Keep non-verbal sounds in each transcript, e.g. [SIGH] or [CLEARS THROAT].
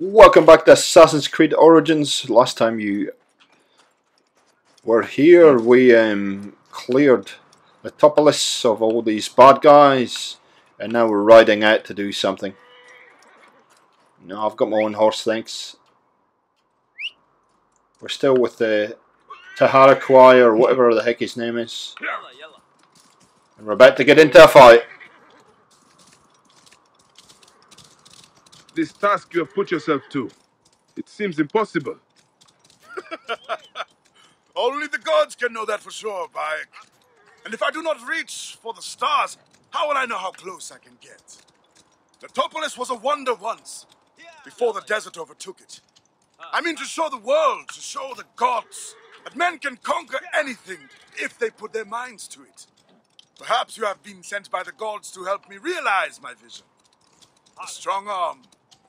Welcome back to Assassin's Creed Origins. Last time you were here, we um, cleared Letopolis of all these bad guys, and now we're riding out to do something. No, I've got my own horse, thanks. We're still with the Tahara Kwai, or whatever the heck his name is. And we're about to get into a fight. This task you have put yourself to, it seems impossible. [LAUGHS] Only the gods can know that for sure, Bayek. And if I do not reach for the stars, how will I know how close I can get? Letopolis was a wonder once, before the desert overtook it. I mean to show the world, to show the gods, that men can conquer anything if they put their minds to it. Perhaps you have been sent by the gods to help me realize my vision. A strong arm,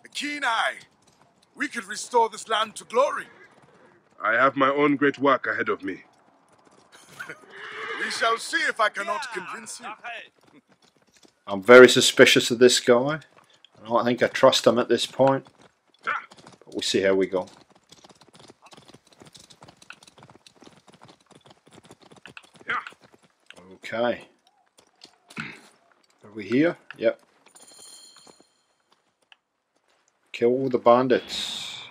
a keen eye. We could restore this land to glory. I have my own great work ahead of me. We shall see if I cannot convince you. I'm very suspicious of this guy. I don't think I trust him at this point. But we'll see how we go. Okay. Are we here? Yep. Kill the bandits.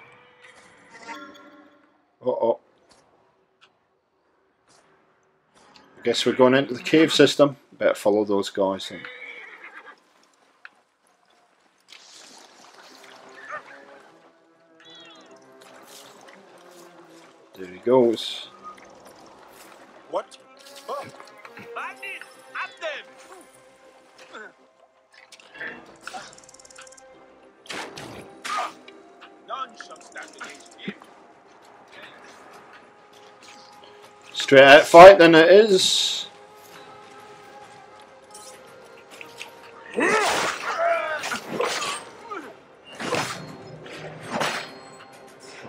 Uh-oh. I guess we're going into the cave system. Better follow those guys then. There he goes. What? Straight out fight then it is.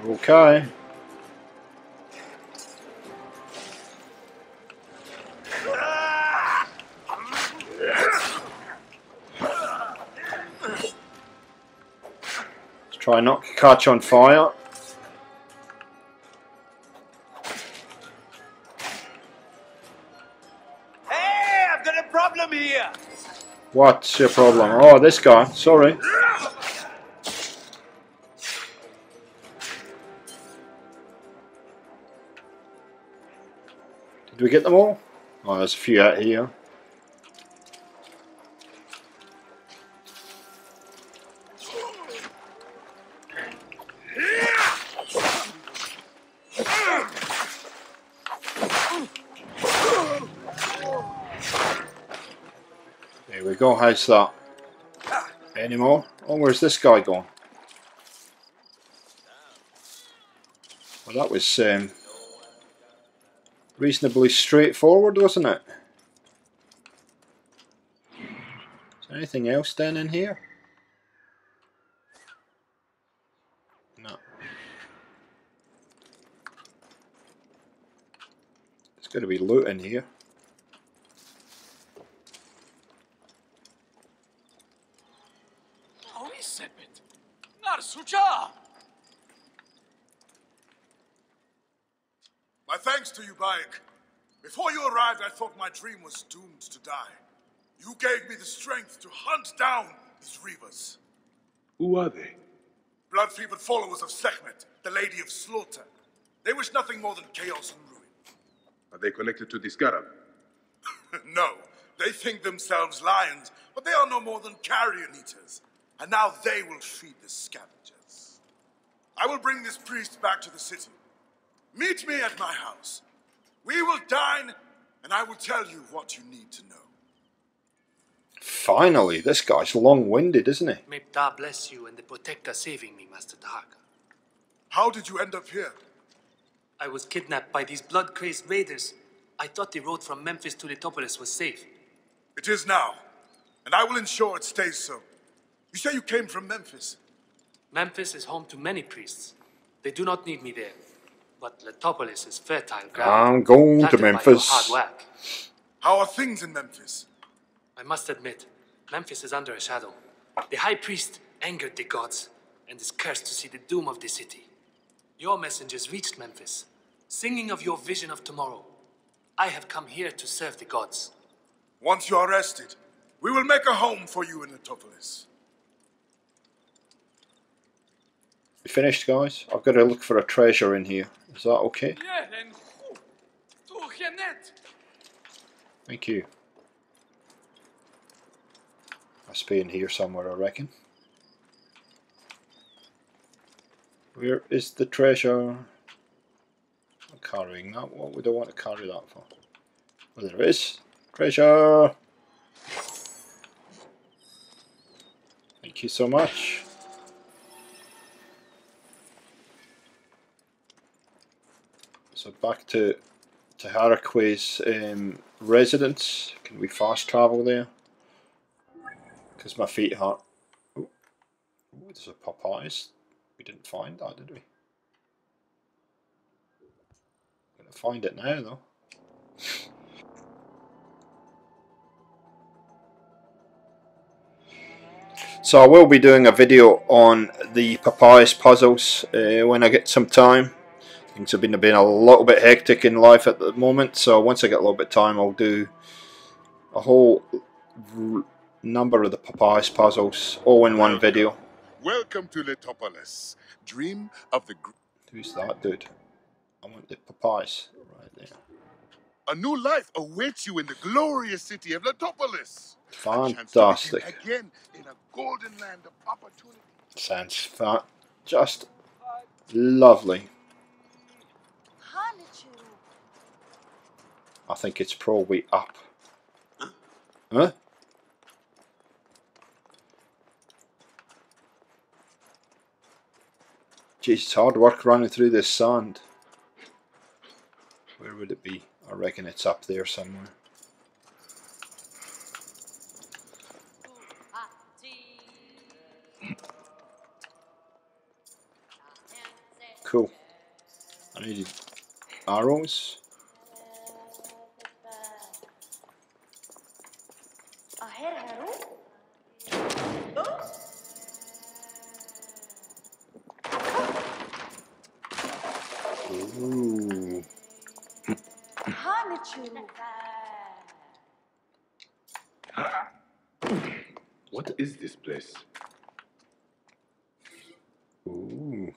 Okay. Let's try not to catch on fire. What's your problem? Oh, this guy. Sorry. Did we get them all? Oh, there's a few out here. There we go. How's that? Any more? Oh, where's this guy gone? Well, that was um, reasonably straightforward, wasn't it? Is there anything else down in here? No. There's got to be loot in here. Holy sepet! Narsucha! my thanks to you, Bayek. Before you arrived, I thought my dream was doomed to die. You gave me the strength to hunt down these Reavers. Who are they? Blood-fevered followers of Sekhmet, the Lady of Slaughter. They wish nothing more than chaos and ruin. Are they connected to the Scarab? [LAUGHS] no, they think themselves lions, but they are no more than carrion eaters. And now they will feed the scavengers. I will bring this priest back to the city. Meet me at my house. We will dine, and I will tell you what you need to know. Finally, this guy's long-winded, isn't he? May Ptah bless you and the Protector saving me, Master Tahaka. How did you end up here? I was kidnapped by these blood-crazed raiders. I thought the road from Memphis to Letopolis was safe. It is now, and I will ensure it stays so. You say you came from Memphis. Memphis is home to many priests. They do not need me there. But Letopolis is fertile ground. I'm going to planted by your Memphis. hard work. How are things in Memphis? I must admit, Memphis is under a shadow. The high priest angered the gods, and is cursed to see the doom of the city. Your messengers reached Memphis, singing of your vision of tomorrow. I have come here to serve the gods. Once you are rested, we will make a home for you in Letopolis. You finished, guys? I've got to look for a treasure in here. Is that okay? Thank you. Must be in here somewhere, I reckon. Where is the treasure? I'm carrying that. What would I want to carry that for? Oh, there is. Treasure! Thank you so much. So back to to um, residence. Can we fast travel there? Because my feet hurt. Oh, there's a Popeyes. We didn't find that, did we? Gonna find it now though. So I will be doing a video on the Papyrus puzzles uh, when I get some time. Things have been, been a little bit hectic in life at the moment, so once I get a little bit of time I'll do a whole number of the Papyrus puzzles all in one video. Welcome to Letopolis. Dream of the. Who's that dude? I want the Papyrus right there. a new life awaits you in the glorious city of Letopolis. A chance to begin Fantastic. Again in a golden land of opportunity. Sounds fa- just lovely. I think it's probably up. Huh? Jeez, it's hard work running through this sand. Where would it be? I reckon it's up there somewhere. Cool. I needed arrows. Ooh. Hanichu. Uh. What is this place? Ooh.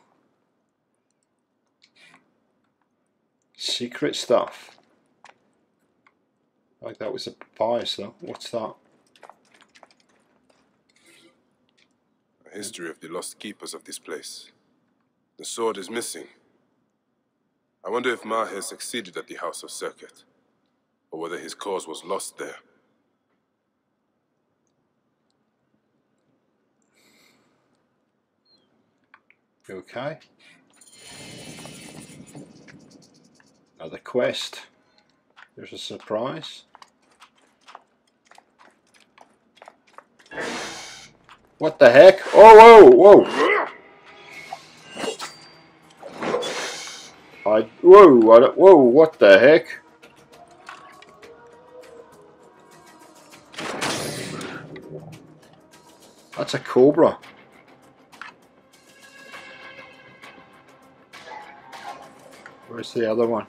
Secret stuff. Like that was a papyrus though. What's that? History of the lost keepers of this place. The sword is missing. I wonder if Maher succeeded at the House of Circuit, or whether his cause was lost there. You okay? Another quest. There's a surprise. What the heck? Oh, whoa, whoa! I, whoa, I don't, whoa, what the heck? That's a cobra. Where's the other one?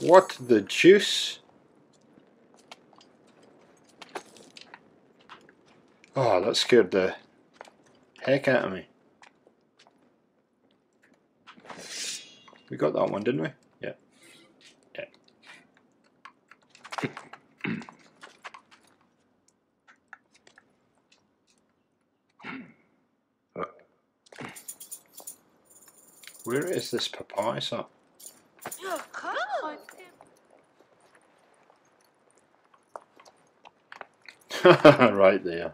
What the juice? Oh, that scared the heck out of me. We got that one, didn't we? Yeah. Yeah. [COUGHS] Where is this papyrus at? Come on. [LAUGHS] right there.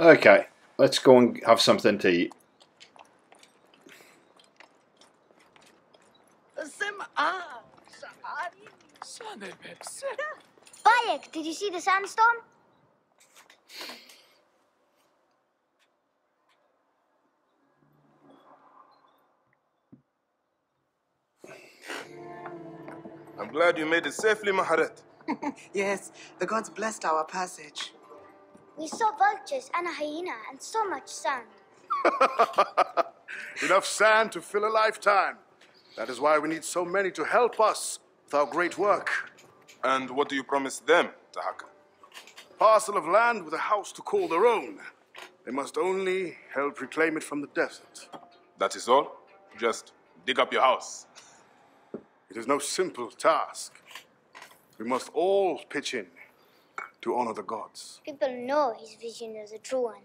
Okay, let's go and have something to eat. Ah, Bayek, did you see the sandstorm? Glad you made it safely, Maharet. [LAUGHS] yes, the gods blessed our passage. We saw vultures and a hyena and so much sand. [LAUGHS] Enough sand to fill a lifetime. That is why we need so many to help us with our great work. And what do you promise them, Tahaka? Parcel of land with a house to call their own. They must only help reclaim it from the desert. That is all? Just dig up your house. It is no simple task. We must all pitch in to honor the gods. People know his vision is a true one.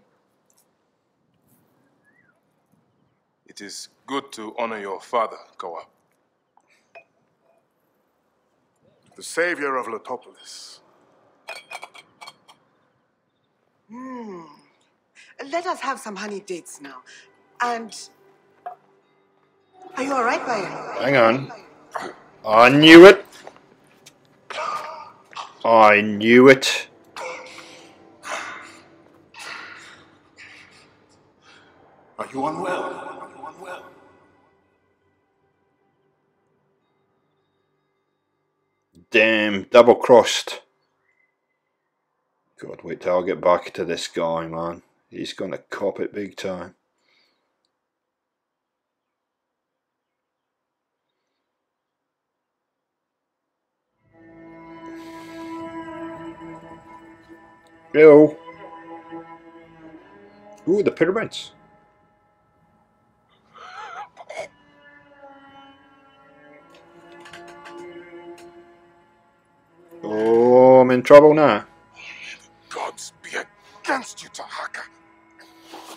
It is good to honor your father, Kawa. The savior of Letopolis. Hmm. Let us have some honey dates now. And. Are you alright, Bayan? Hang on. I knew it. I knew it. Are you unwell? Are you unwell? Damn, double crossed. God, wait till I get back to this guy, man. He's gonna cop it big time. Yo. Ooh, the pyramids. Oh, I'm in trouble now. Gods be against you, Tahaka.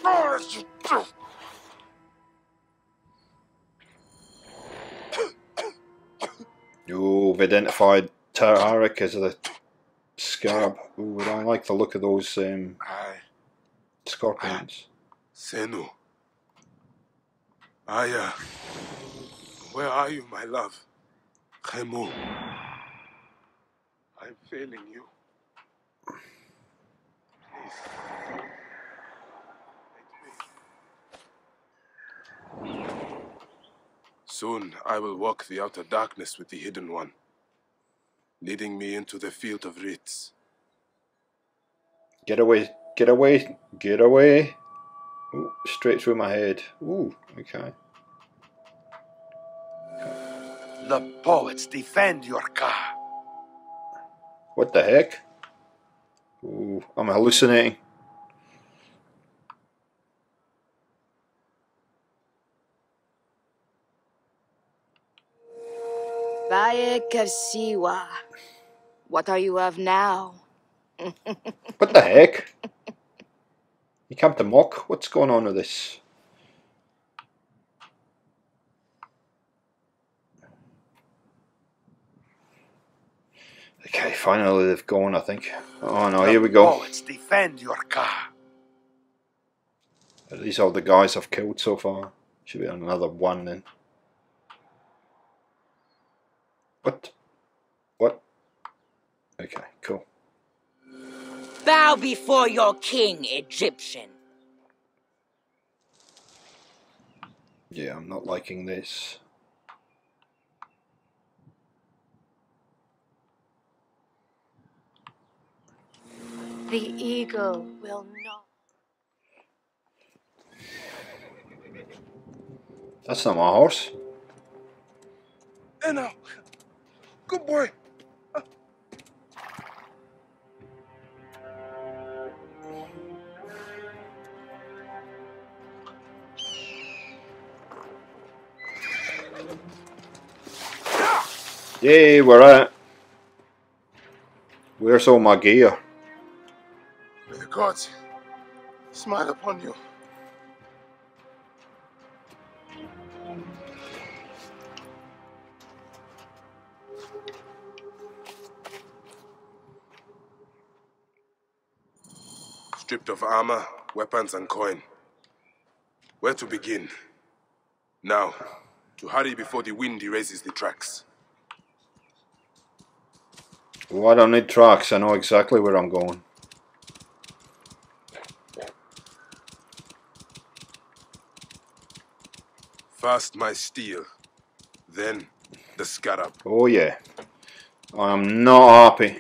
All as you do. We've identified Taharik as the scarab. Ooh, I like the look of those um, I, scorpions. Senu. Aya. Where are you, my love? Khemu. I'm failing you. Please. Soon I will walk the outer darkness with the Hidden One, leading me into the field of Reeds. Get away, get away, get away. Ooh, straight through my head. Ooh, okay. The poets defend your car. What the heck? Ooh, I'm hallucinating. Baye Kersiwa. What are you of now? [LAUGHS] What the heck? You come to mock? What's going on with this? Okay, finally they've gone, I think. Oh no, here we go. Poets defend your car. Are these all the guys I've killed so far? Should be another one then. What? What? Okay, cool. Bow before your king, Egyptian. Yeah, I'm not liking this. The eagle will not. That's not my horse. Eno. Good boy. Yay, we're at. Where's all my gear? May the gods smile upon you. Stripped of armor, weapons, and coin. Where to begin? Now, to hurry before the wind erases the tracks. Oh, I don't need tracks. I know exactly where I'm going. First my steel, then the scarab. Oh yeah. I'm not happy.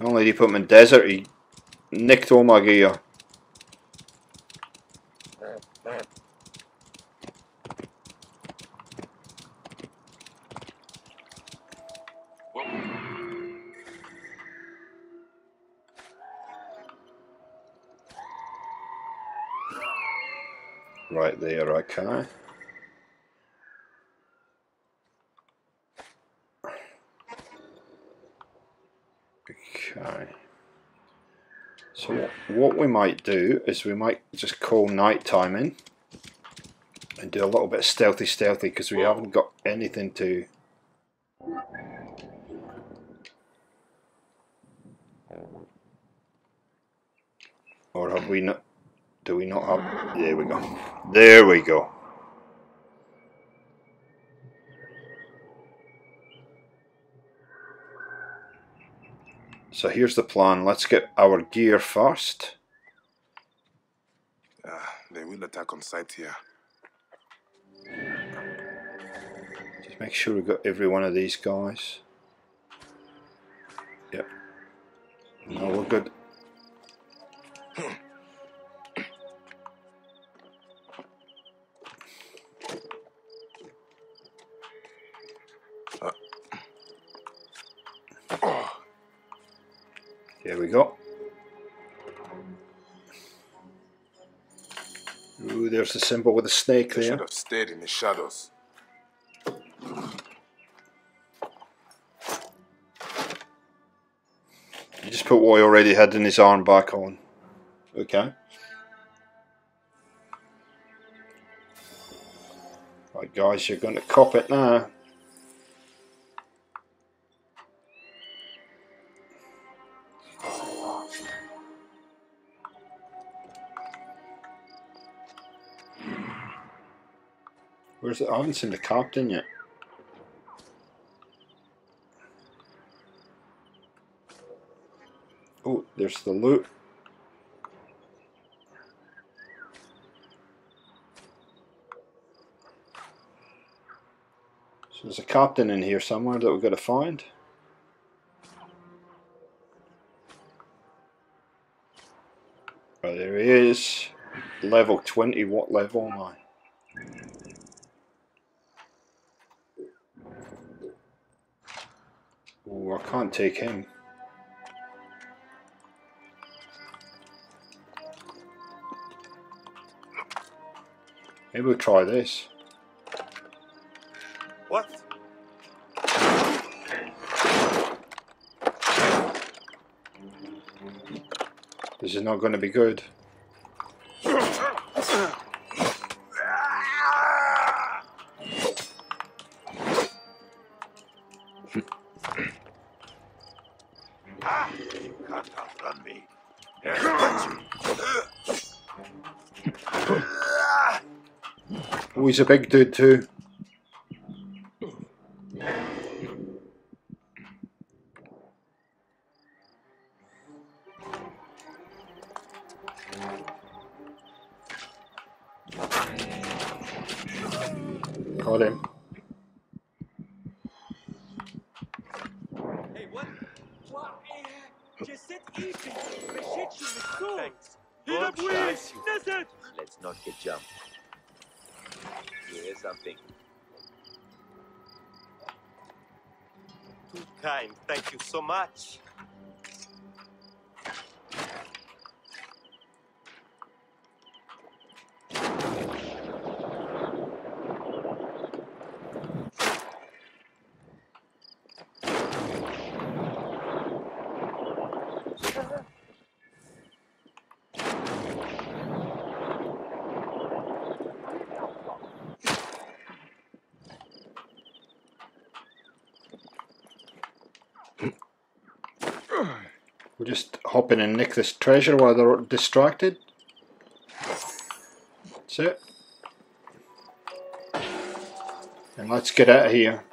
Only he put me in desert, he my gear. Right there. Okay. So what we might do is we might just call night time in and do a little bit of stealthy stealthy because we haven't got anything to or have we not do we not have there we go. There we go So here's the plan. Let's get our gear first. Ah, they will attack on sight here. Just make sure we've got every one of these guys. Yep. No, we're good. [CLEARS THROAT] there's the symbol with the snake they there. should have stayed in the shadows. You just put what he already had in his arm back on. Okay. Right guys, you're going to cop it now. Where's it? I haven't seen the captain yet. Oh, there's the loot. So there's a captain in here somewhere that we've got to find. Oh, there he is. Level 20. What level am I? Oh, I can't take him. Maybe we'll try this. What? This is not going to be good. He's a big dude too. Got him. Hey, what? What? Just sit easy. Let's not get jumped. Hear something? Too kind, thank you so much. We'll just hop in and nick this treasure while they're distracted. That's it. And let's get out of here.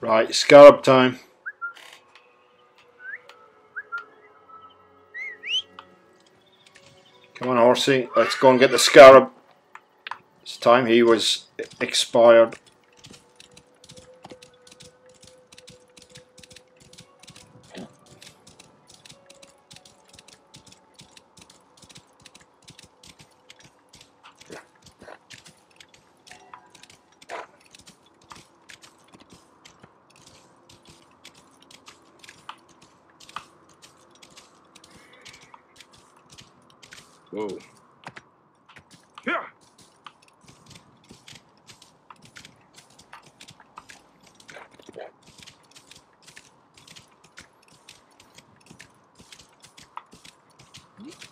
Right, scarab time. Let's go and get the scarab. It's time he was expired. Whoa. Yeah.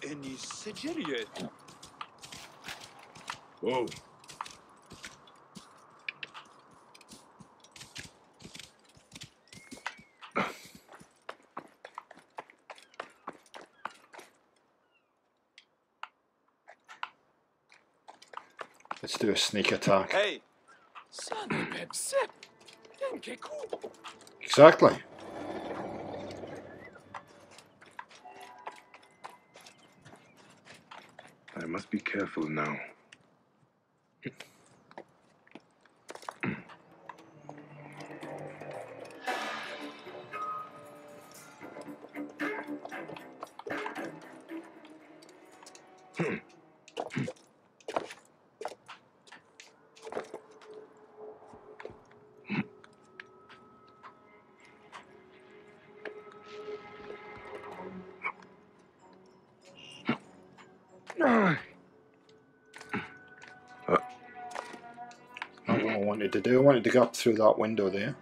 Any Sigiriet? Whoa. Sneak attack. Hey! Son of a sip! Exactly. I must be careful now. Wanted to go up through that window there.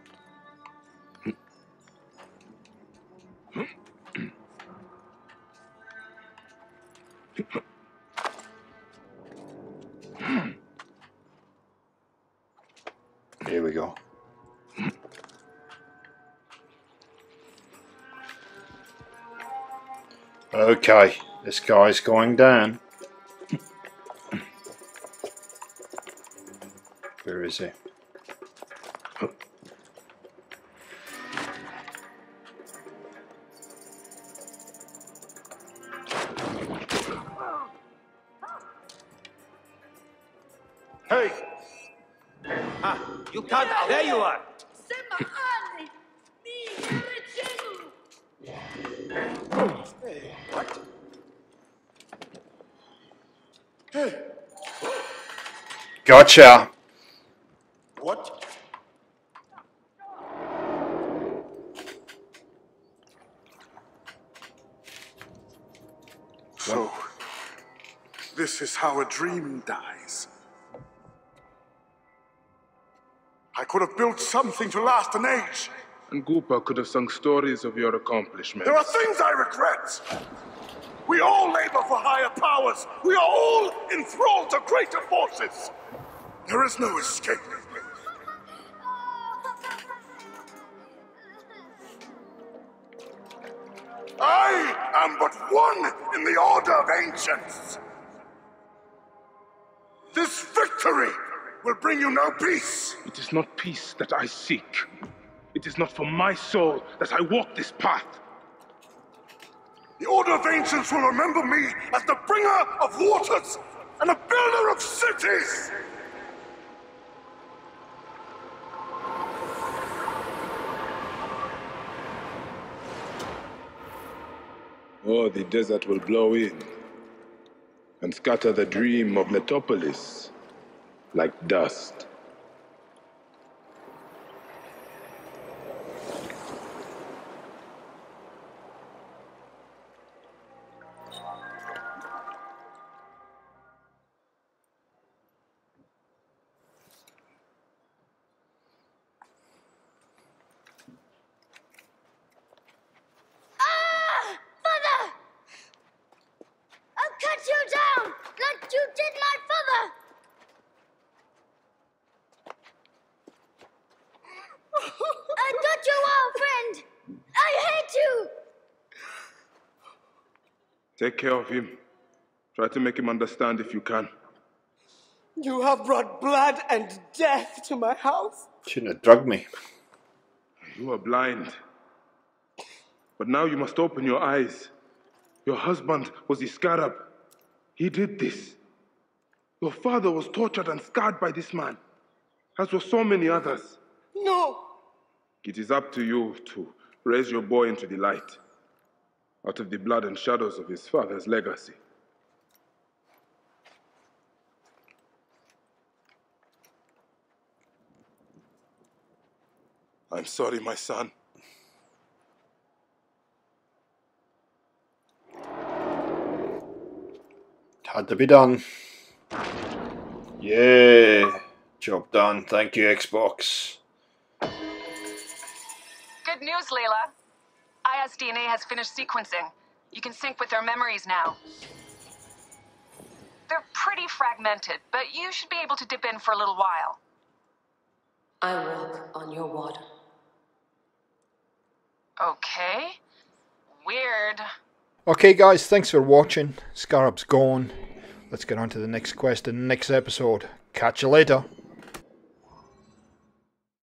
Here we go. Okay, this guy's going down. Where is he? Gotcha. What? So, this is how a dream dies. I could have built something to last an age. And Goopa could have sung stories of your accomplishments. There are things I regret. We all labor for higher powers. We are all enthralled to greater forces. There is no escape. I am but one in the order of ancients. This victory will bring you no peace. It is not peace that I seek. It is not for my soul that I walk this path. The Order of Ancients will remember me as the bringer of waters and the builder of cities. Or the desert will blow in and scatter the dream of Letopolis like dust. Like did my father! [LAUGHS] I got you all, friend! I hate you! Take care of him. Try to make him understand if you can. You have brought blood and death to my house. Shouldn't have drugged me. You are blind. But now you must open your eyes. Your husband was the scarab. He did this. Your father was tortured and scarred by this man, as were so many others. No! It is up to you to raise your boy into the light, out of the blood and shadows of his father's legacy. I'm sorry, my son. Had to be done. Yeah. Job done. Thank you, Xbox. Good news, Layla. Aya's DNA has finished sequencing. You can sync with their memories now. They're pretty fragmented, but you should be able to dip in for a little while. I walk on your water. Okay. Weird. Okay, guys, thanks for watching. Scarab's gone. Let's get on to the next quest in the next episode. Catch you later.